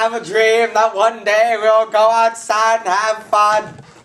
have a dream that one day we'll go outside and have fun.